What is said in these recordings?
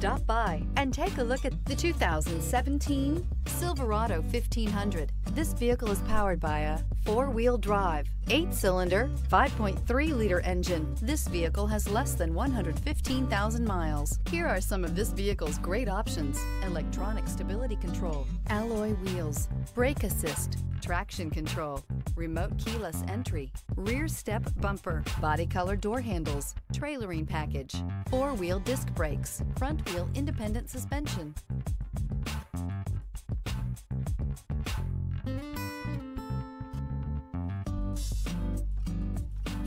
Stop by and take a look at the 2017 Silverado 1500. This vehicle is powered by a four-wheel drive, eight-cylinder, 5.3-liter engine. This vehicle has less than 115,000 miles. Here are some of this vehicle's great options. Electronic stability control, alloy wheels, brake assist, traction control, remote keyless entry, rear step bumper, body color door handles, trailering package, four-wheel disc brakes, front wheel independent suspension.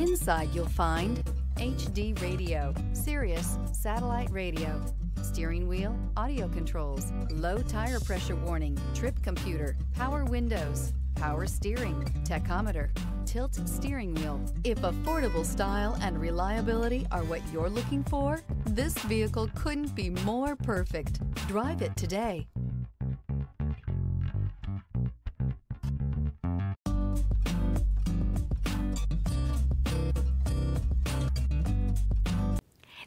Inside you'll find HD radio, Sirius satellite radio, steering wheel, audio controls, low tire pressure warning, trip computer, power windows, power steering, tachometer, tilt steering wheel. If affordable style and reliability are what you're looking for, this vehicle couldn't be more perfect. Drive it today.